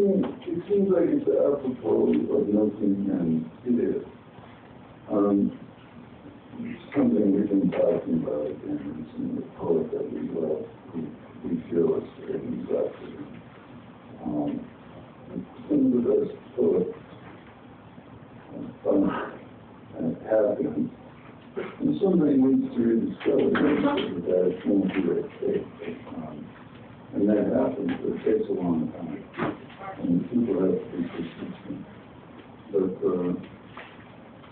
seems, it seems like it's apropos of nothing, and is. Um, something we've been talking about again, it's in the poet that we love, who we feel is very exactly. Um, some of the best poets, uh, fun, and happiness. And somebody needs to rediscover that that won't be a. Um, and that happens, but it takes a long time. Be persistent. But, uh,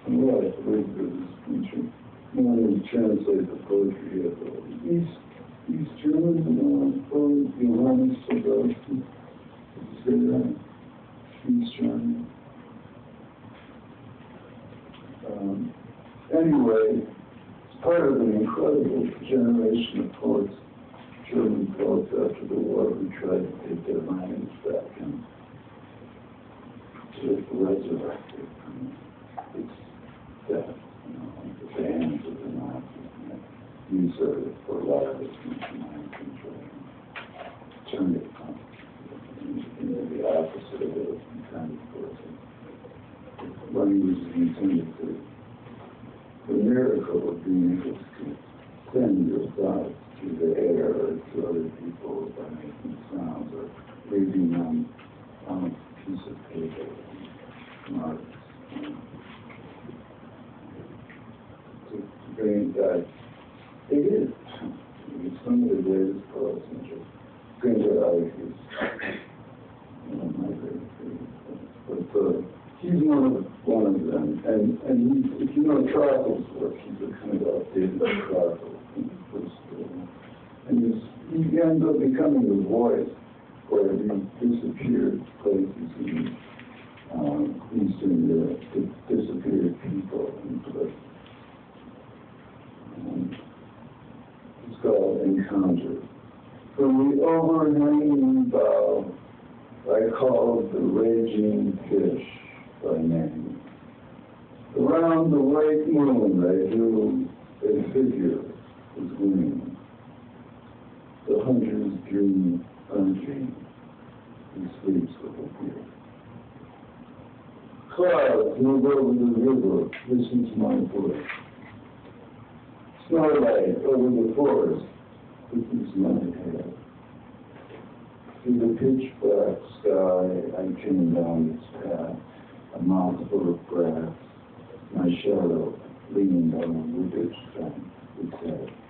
I'm glad to read this feature. Wanting to translate the poetry of uh, East, East German, uh, poet Johannes you say that? East German. Um, anyway, it's part of an incredible generation of poets, German poets after the war who tried to take their minds back and to resurrect it. And It's death, the hands of the Nazis. they for lives and mind control. Turn it on, into the opposite of what it's intended for. Language is intended to the miracle of being able to send your thoughts through the air to other people by making sounds or reading them on a piece of paper. Marks. Bring that, it is. It's some of the greatest poets in just Günther Eich is one of my favorite. But, uh, he's one of, one of them, and, and he, if you know Trakl's work, he's a kind of updated Trakl. And he's, he ends up becoming the voice for the disappeared places in, um, Eastern Europe, the disappeared people and places. Um, It's called Encounter. From the overhanging I called the raging fish by name. Around the white moon I drew a figure with wings. The hunter's dream undreamed. He sleeps with a fear. Clouds move over the river, listen to my voice. Snowlight over the forest, this is my head. Through the pitch black sky, uh, I came down its um, path, uh, a mouthful of grass. My shadow leaned on a withered stump. It said.